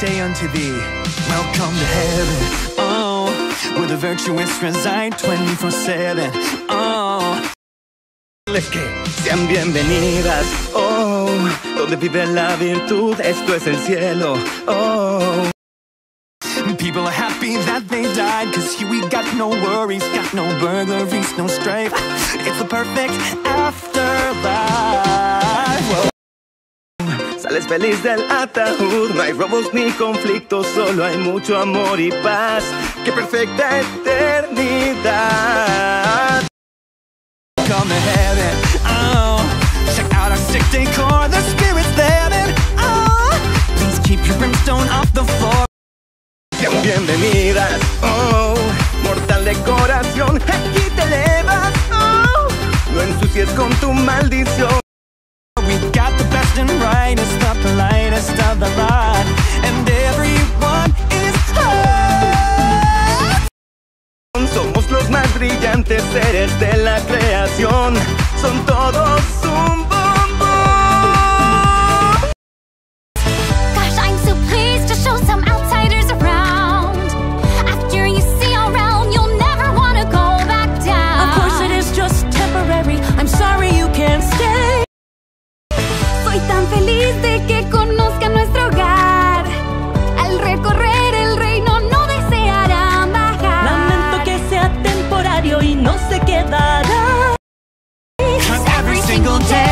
say unto thee, Welcome to heaven. Oh, where the virtuous reside 24 7. Oh. Que sean bienvenidas, oh, donde vive la virtud, esto es el cielo, oh. People are happy that they died, cause here we got no worries, got no burglaries, no strife. It's the perfect afterlife. Sales feliz del ataúd, no hay robos ni conflictos, solo hay mucho amor y paz. ¡Qué perfecta eternidad! Come to heaven. Oh, check out our sick decor, the spirit's. And oh, please keep your brimstone off the floor. Bienvenidas, oh, mortal decoración, aquí te elevas, oh, no ensucies con tu maldición. We got the best and brightest, politest of the lot, and everyone is hot. Somos los más brillantes seres de la creación, son todos un bombón. Gosh, I'm so pleased to show some outsiders around. After you see our realm, you'll never want to go back down. Of course it is just temporary. I'm sorry you can't stay. Soy tan feliz single day.